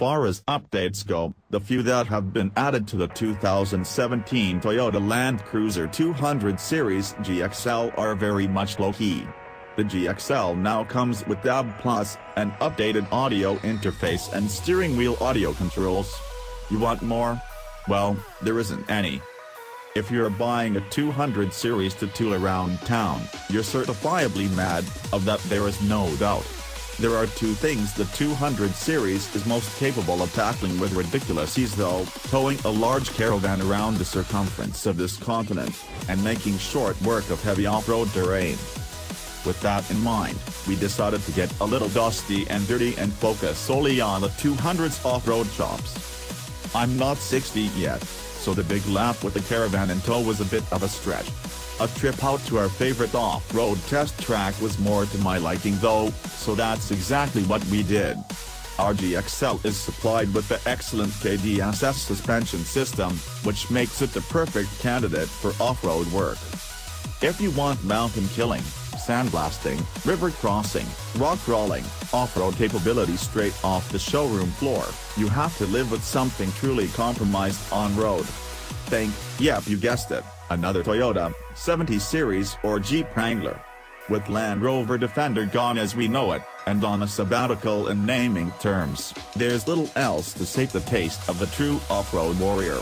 far as updates go, the few that have been added to the 2017 Toyota Land Cruiser 200 Series GXL are very much low-key. The GXL now comes with DAB+, an updated audio interface and steering wheel audio controls. You want more? Well, there isn't any. If you're buying a 200 series to tool around town, you're certifiably mad, of that there is no doubt. There are two things the 200 series is most capable of tackling with ridiculous ease though, towing a large caravan around the circumference of this continent, and making short work of heavy off-road terrain. With that in mind, we decided to get a little dusty and dirty and focus solely on the 200's off-road chops. I'm not 60 yet, so the big lap with the caravan in tow was a bit of a stretch. A trip out to our favorite off-road test track was more to my liking though, so that's exactly what we did. Our GXL is supplied with the excellent KDSS suspension system, which makes it the perfect candidate for off-road work. If you want mountain killing, sandblasting, river crossing, rock crawling, off-road capability straight off the showroom floor, you have to live with something truly compromised on-road. Think, yep you guessed it, another Toyota, 70 Series or Jeep Wrangler. With Land Rover Defender gone as we know it, and on a sabbatical in naming terms, there's little else to sate the taste of the true off-road warrior.